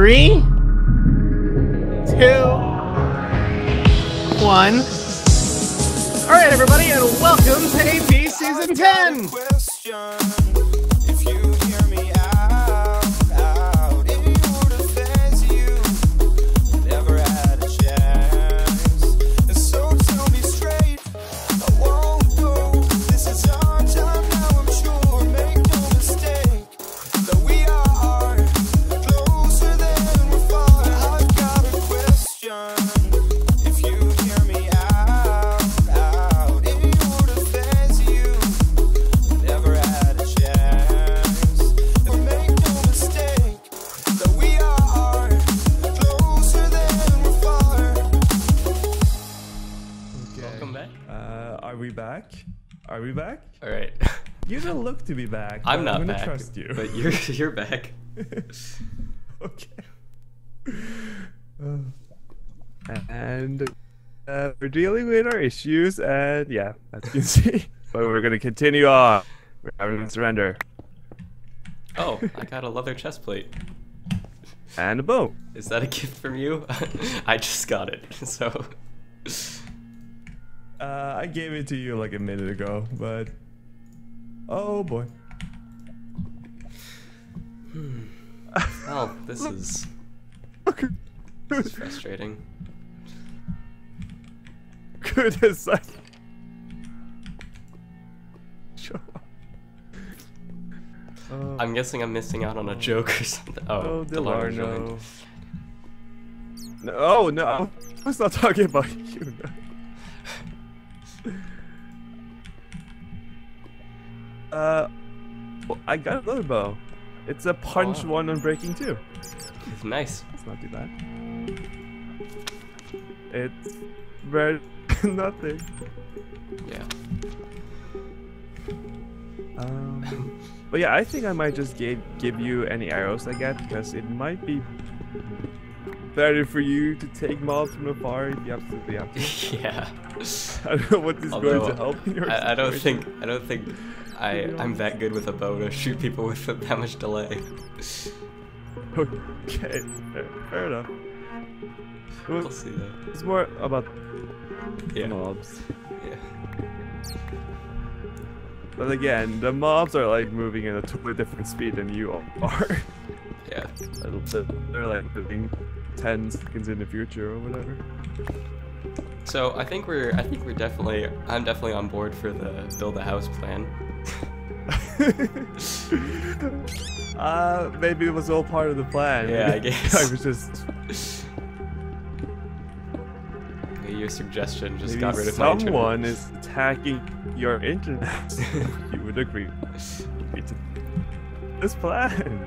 Three, two, one. All right, everybody, and welcome to AP Season 10. To be back. I'm not gonna back, trust you. but you're you're back. okay. Uh, and uh, we're dealing with our issues, and yeah, as you can see, but we're gonna continue on. We're having to surrender Oh, I got a leather chest plate. and a bow. Is that a gift from you? I just got it. So Uh, I gave it to you like a minute ago, but oh boy. oh, this is this is frustrating. good as I. Oh. I'm guessing I'm missing out on a joke or something. Oh, Oh, Delarno. joined. No, oh no, I was not talking about you. Uh, well, I got another bow. It's a punch Oh. one Unbreaking two. It's Nice. It's not too bad. It's very nothing. Yeah. Um, but yeah, I think I might just give give you any arrows I get because it might be better for you to take mobs from afar if you absolutely have to. yeah. I don't know what is going to help in your I, I don't think I don't think I I'm that good with a bow to shoot people with that much delay. Okay, fair, fair enough. It We'll see though. it's more about Yeah. mobs. Yeah. But again, the mobs are like moving at a totally different speed than you all are. Yeah. They're- They're like moving 10 seconds in the future or whatever. So I think we're I think we're definitely I'm definitely on board for the build a house plan. uh, maybe it was all part of the plan. Yeah, I guess. I was just Your suggestion just maybe got rid of my internet. someone is attacking your internet. you would agree. this plan.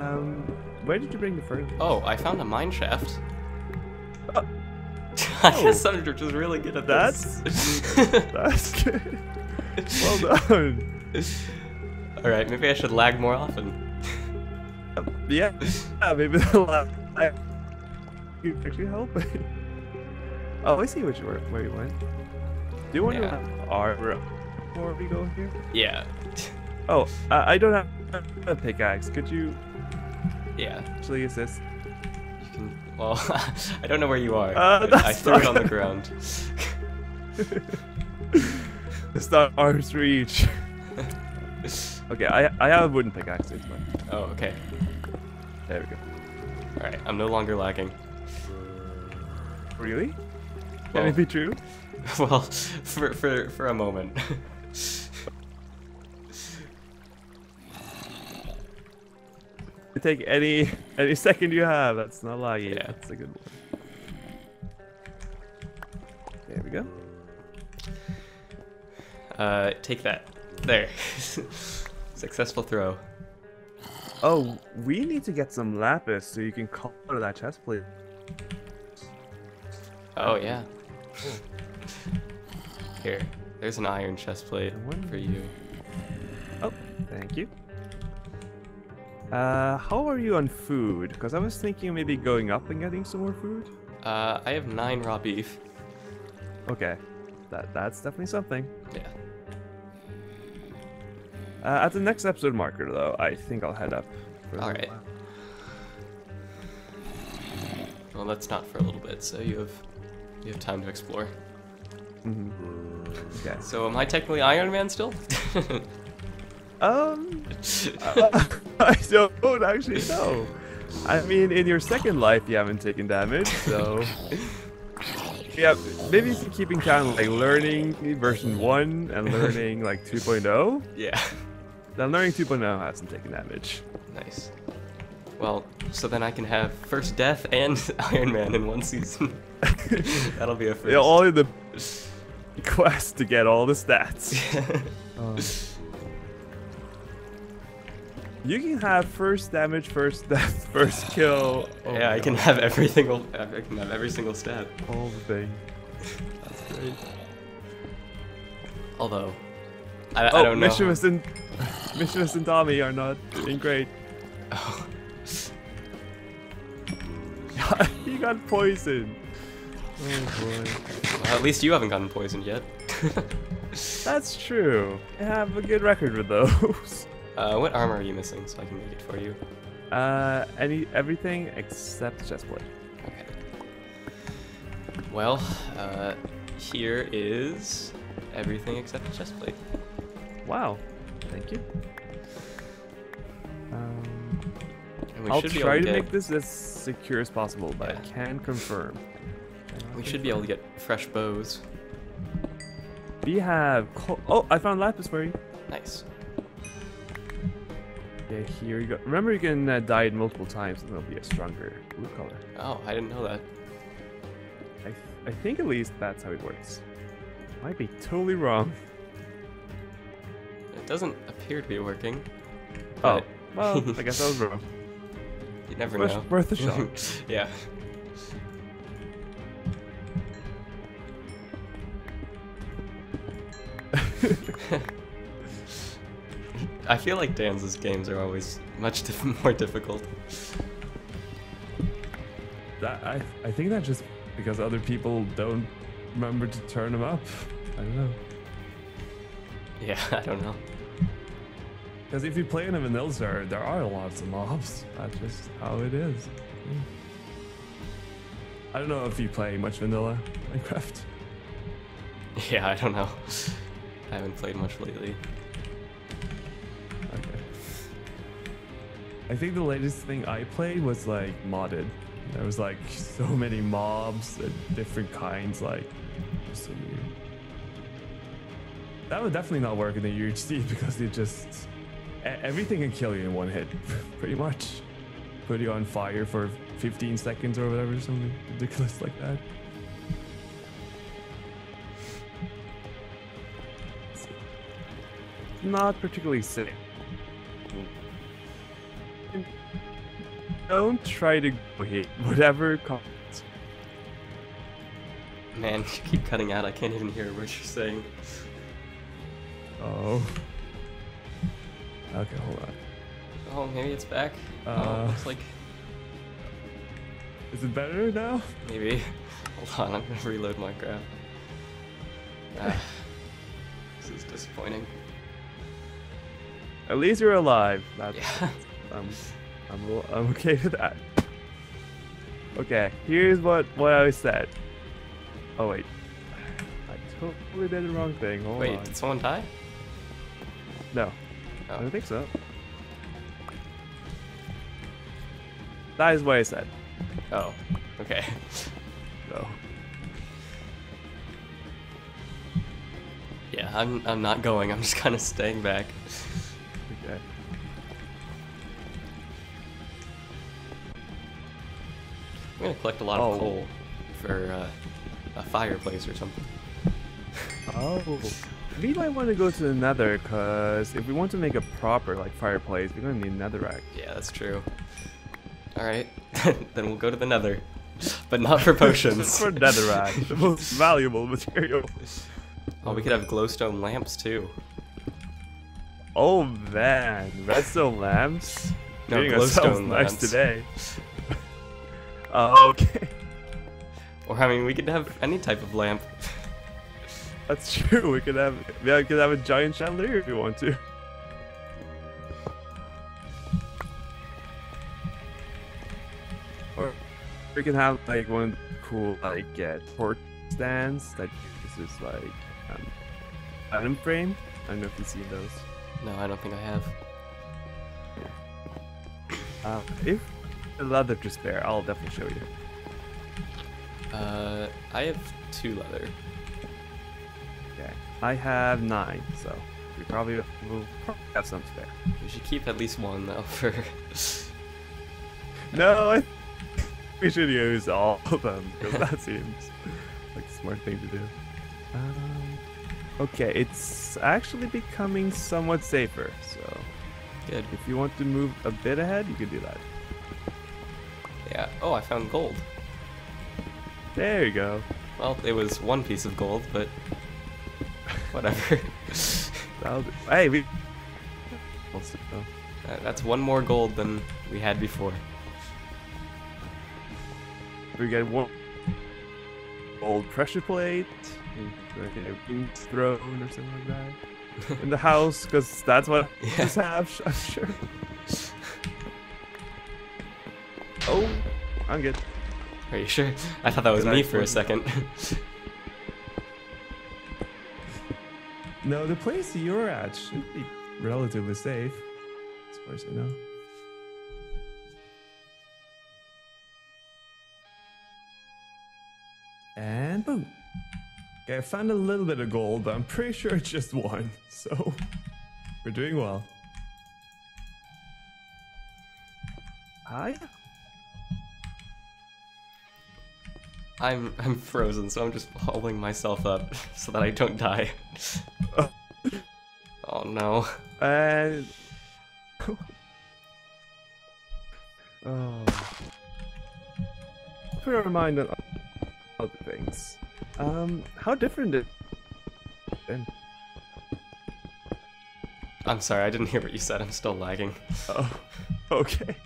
Um, where did you bring the furnace? Oh, I found a mine shaft. Uh, I oh. guess I'm just really good at That's this. that's good. Well done. All right, maybe I should lag more often. Yeah, yeah maybe the time you actually help me. Oh, I see you were, where you went. Do you want Yeah. to armor before we go here? Yeah. Oh, I, I don't have a pickaxe. Could you Yeah. actually assist? You can. Well, I don't know where you are. Uh, I threw it on the ground. It's not arm's reach. okay, I I have a wooden pickaxe. It's fine. Oh, okay. There we go. All right, I'm no longer lagging. Really? Can Well- it be true? well, for for for a moment. Take any any second you have. That's not laggy. Yeah. That's a good one. There we go. Uh, take that. There. Successful throw. Oh, we need to get some lapis so you can color that chest plate. Oh yeah. Here, there's an iron chest plate for you. Oh, thank you. Uh, how are you on food? Because I was thinking maybe going up and getting some more food. Uh, I have nine raw beef. Okay, that that's definitely something. Yeah. Uh, at the next episode marker, though, I think I'll head up. for a All right. while. Well, that's not for a little bit, so you have you have time to explore. Okay. So am I technically Iron Man still? Um, I don't actually know. I mean, in your second life, you haven't taken damage, so yeah, maybe if you're keeping count like learning version one and learning like 2.0. yeah. Then learning 2.0 hasn't taken damage. Nice. Well, so then I can have first death and Iron Man in one season. That'll be a first. They're all in the quest to get all the stats. Um, you can have first damage, first death, first kill. Oh yeah, I can God, have every single I can have every single stat. all the thing. That's great. Although I, I oh, don't know. Mischievous and Mischievous and Tommy are not doing great. Oh, he got poisoned. Oh boy. well, at least you haven't gotten poisoned yet. That's true. I have a good record with those. uh, what armor are you missing so I can make it for you? Uh, any everything except chestplate. Okay. Well, uh, here is everything except the chest plate. Wow. Thank you. Um, we I'll try to to get, make this as secure as possible, but I Yeah. can confirm. we should be able to get fresh bows. We have. Oh, I found lapis for you. Nice. Yeah, here you go. Remember, you can uh, dye it multiple times, and it'll be a stronger blue color. Oh, I didn't know that. I, th- I think at least that's how it works. Might be totally wrong. It doesn't appear to be working. Oh, well, I guess I was wrong. You never Worth, know. worth a shot. yeah. I feel like Dan's games are always much diff- more difficult. That, I, I think that's just because other people don't remember to turn them up. I don't know. Yeah, I don't know. Because if you play in a vanilla server, there are lots of mobs. That's just how it is. I don't know if you play much vanilla Minecraft. Yeah, I don't know. I haven't played much lately. Okay. I think the latest thing I played was like modded. There was like so many mobs and different kinds, like so weird. That would definitely not work in the UHC because it just everything can kill you in one hit, pretty much. Put you on fire for 15 seconds or whatever, something ridiculous like that. Not particularly safe. Don't try to hit whatever comes. Man, you keep cutting out. I can't even hear what you're saying. Oh. Okay, hold on. Oh, maybe it's back. oh, Uh. looks like Is it better now? maybe. Hold on, I'm gonna reload Minecraft. Ah, this is disappointing. At least you're alive. That's, Yeah. I'm, I'm, I'm okay with that. Okay, here's what what I said. Oh wait, I totally did the wrong thing. Hold Wait, on. did someone die? No, I Oh. don't think so. That is what I said. Oh, okay. So. Yeah, I'm I'm not going. I'm just kind of staying back. Okay. I'm gonna collect a lot of Oh. coal for uh, a fireplace or something. Oh. We might want to go to the nether, because if we want to make a proper like fireplace, we're gonna need netherrack. Yeah, that's true. All right, then we'll go to the Nether, but not for potions. for netherrack, the most valuable material. oh, we could have glowstone lamps too. Oh man, redstone lamps. No, glowstone nice lamps. today. Oh, okay, Or I mean, we could have any type of lamp. That's true. We could have, yeah, we could have a giant chandelier if you want to. Or we can have like one cool like uh, torch stands that uses like um, item frame. I don't know if you've seen those. No, I don't think I have. Uh, if the leather to spare, I'll definitely show you. Uh, I have two leather. I have nine, so we probably will have some spare. We should keep at least one though for. No, I we should use all of them because that seems like a smart thing to do. Um, okay, it's actually becoming somewhat safer. So Good. if you want to move a bit ahead, you can do that. Yeah. Oh, I found gold. There you go. Well, it was one piece of gold, but whatever. That'll. Hey, we. Also, Uh, That's one more gold than we had before. we get one old pressure plate, like a king's throne or something like that, in the house because that's what I Yeah. just have. I'm sure. Oh, I'm good. Are you sure? I thought that was me for a second. No, the place you're at should be relatively safe, as far as I know. And boom. Okay, I found a little bit of gold, but I'm pretty sure it's just one. So we're doing well. Ah, Hi. I'm I'm frozen, so I'm just holding myself up so that I don't die. Oh no. And oh, put a remind on other things. Um, how different it been? I'm sorry, I didn't hear what you said. I'm still lagging. Oh, okay.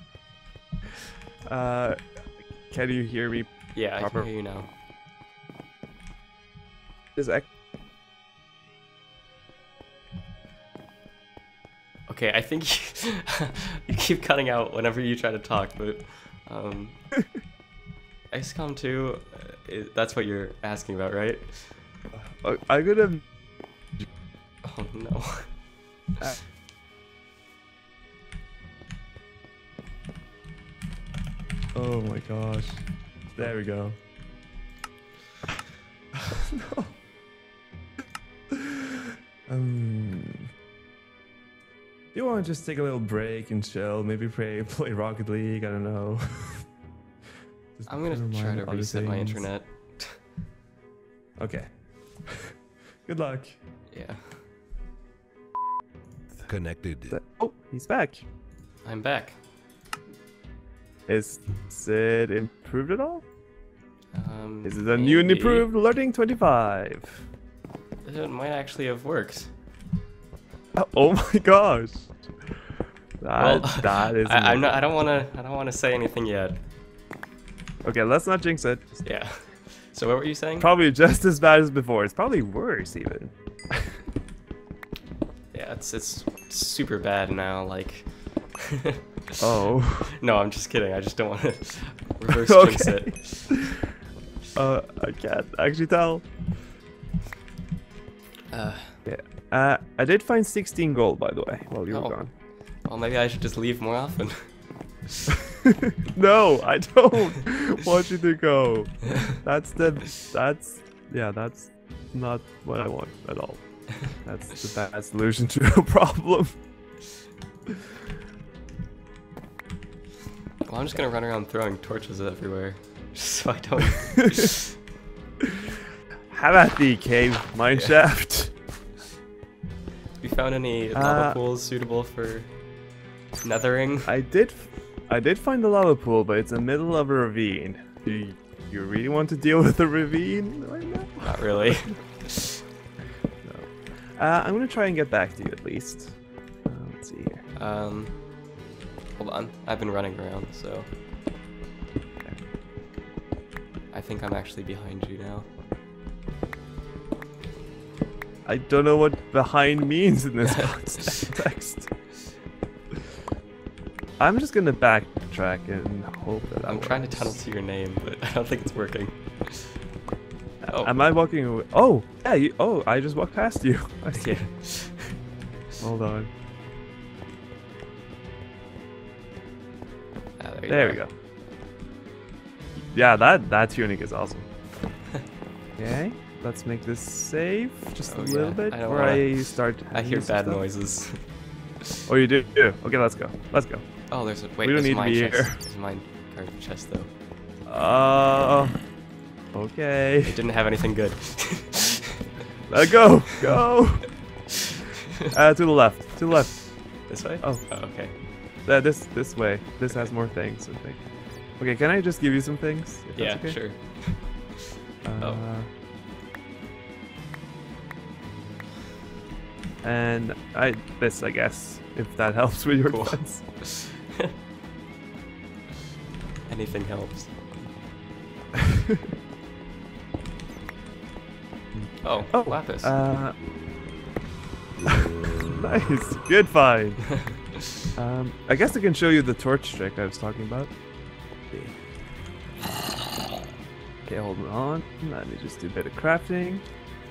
Uh, can you hear me? Yeah, I can hear you now. Is ec- Okay, I think you, you keep cutting out whenever you try to talk, but um, XCOM 2, uh, i that's what you're asking about, right? uh, I'm gonna. Oh no. Uh, oh my gosh! There we go. Just take a little break and chill? Maybe play play Rocket League. I don't know. I'm gonna try to other reset my internet. Okay. Good luck. Yeah, Connected. Oh, he's back. I'm back. Is, is it improved at all? Um, Is it a new and improved learning 25? It might actually have worked. Oh, oh my gosh. That, Well, that is. I, I'm not. I don't want to. I don't want to say anything yet. Okay, let's not jinx it. Yeah. So what were you saying? Probably just as bad as before. It's probably worse, even. yeah, it's it's super bad now. Like. Oh. No, I'm just kidding. I just don't want to reverse jinx Okay. it. Uh, I can't actually tell. Uh, Yeah. Uh, I did find 16 gold, by the way, while you were Oh. gone. Well, maybe I should just leave more often. no, I don't want you to go. That's the that's yeah, that's not what I want at all. That's the bad solution to a problem. Well, I'm just gonna run around throwing torches everywhere, so I don't. How about the cave mine Yeah. shaft? you found any lava Uh, pools suitable for nethering? I did, I did find the lava pool, but it's in the middle of a ravine. Do you, you really want to deal with a ravine right now? Not really. Uh, I'm gonna try and get back to you at least. Uh, let's see here. Um, hold on. I've been running around, so I think I'm actually behind you now. I don't know what behind means in this context. I'm just gonna backtrack and hope that, that I'm trying to works. tunnel to your name, but I don't think it's working. Oh, Am I walking away? Oh, yeah. You, oh, I just walked past you. I see. yeah. Hold on. Ah, there There we go. Yeah, that that tuning is awesome. okay, let's make this safe just Oh, a yeah, little bit I before wanna- I start. I hear bad stuff. noises. Oh, you do? do? Okay, let's go. Let's go. Oh, there's a wait. We don't need to be chest. here. There's mine card chest though. Uh. Okay. It didn't have anything good. Let go, go. uh, to the left. To the left. this way? Oh. okay. Uh, this this way. This has more things. I think. Okay, can I just give you some things? if Yeah, that's okay? sure. Uh, Oh. And I this I guess if that helps with your Cool. defense. Anything helps. oh, Oh, lapis. Uh, nice, good find. um, I guess I can show you the torch trick I was talking about. Okay, hold on. Let me just do a bit of crafting.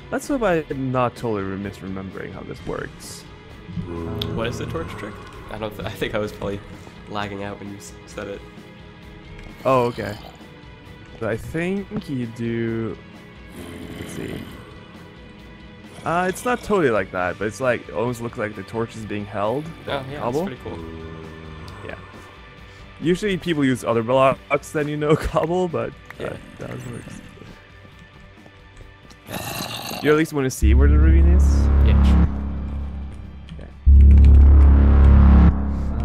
Let's hope I'm not totally misremembering how this works. what is the torch trick? I don't. Th- I think I was probably lagging out when you said it. Oh, okay. So I think you do. Let's see. Uh, it's not totally like that, but it's like it almost looks like the torch is being held. Oh yeah, that's pretty cool. Yeah. Usually people use other blocks than you know cobble, but Yeah. that does work. You at least want to see where the ravine is. Yeah. Sure.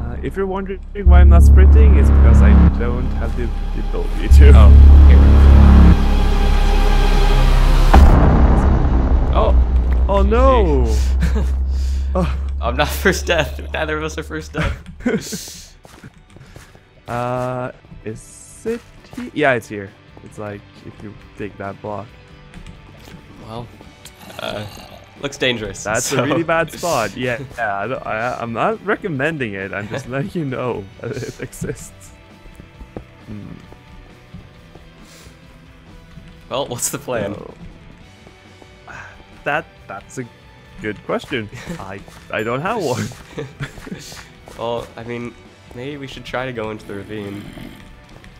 Uh, if you're wondering why I'm not sprinting, it's because I don't have the, the ability to. Oh, here. Oh. Oh no! oh. I'm not first death. Neither of us are first death. Uh, is it? He- yeah, it's here. It's like if you take that block. well, uh, looks dangerous. That's so- a really bad spot. Yeah, yeah. I, I, I'm not recommending it. I'm just letting you know that it exists. Hmm. Well, what's the plan? so- that that's a good question. I I don't have one. well, I mean, maybe we should try to go into the ravine.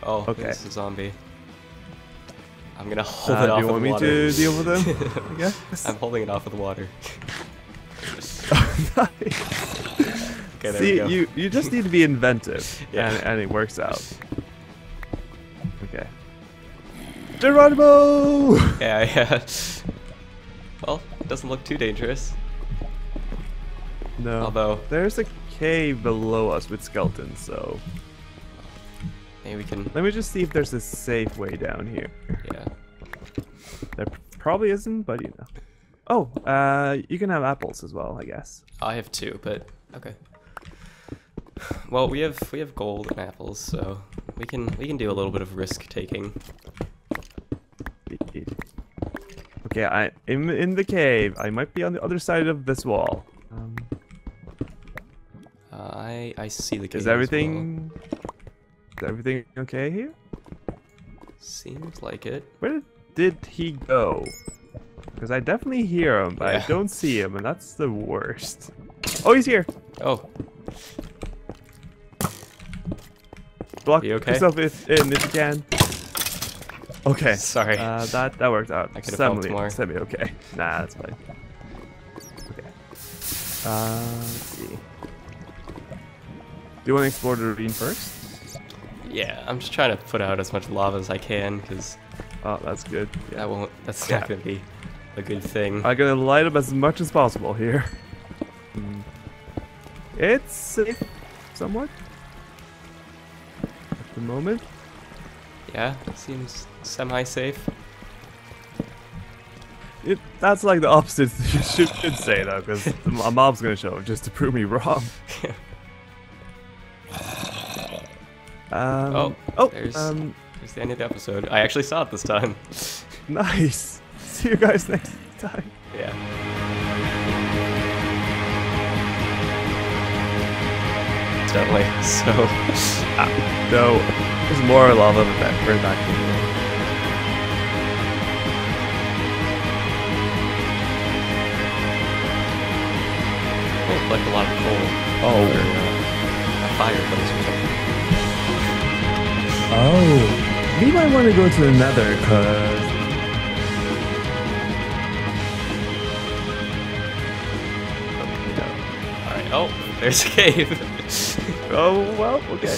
Oh, Okay. this is a zombie. I'm gonna hold Uh, it do off you with want me water. to deal with them? I'm holding it off with the water. Okay, See, you you just need to be inventive, Yeah. and, and it works out. Geronimo! Yeah, yeah. Well, it doesn't look too dangerous. No. Although, There's a cave below us with skeletons, so maybe we can. let me just see if there's a safe way down here. Yeah. There probably isn't, but you know. Oh, uh, you can have apples as well, I guess. I have two, but okay. Well, we have we have gold and apples, so we can we can do a little bit of risk taking. Okay, I am in the cave. I might be on the other side of this wall. Um, Uh, I I see the. cave is as well. everything? Is everything okay here? Seems like it. Where did he go? Because I definitely hear him, but Yeah. I don't see him, and that's the worst. Oh, he's here. Oh, Block You okay? yourself if, in if you can. Okay. Sorry. Uh, that that worked out. I helped Semi, more. semi okay. Nah, that's fine. Okay. Uh, let's see. Do you want to explore the ravine first? yeah. I'm just trying to put out as much lava as I can, because Oh, that's good. Yeah. that won't. That's Yeah. not gonna be a good thing. I'm gonna light up as much as possible here. Hmm. It's safe, somewhat. At the moment. Yeah, seems semi-safe. It, that's like the opposite you should, should say though, because a mob's gonna show up just to prove me wrong. Um, Oh, oh, there's- um, It's the end of the episode. I actually saw it this time. nice. See you guys next time. yeah. accidentally. So No, there's more lava further back. in there. oh, like a lot of coal. Oh. Or, uh, a fireplace or something. Oh. We might want to go to the nether, cause Alright, oh, there's a cave. oh well, okay.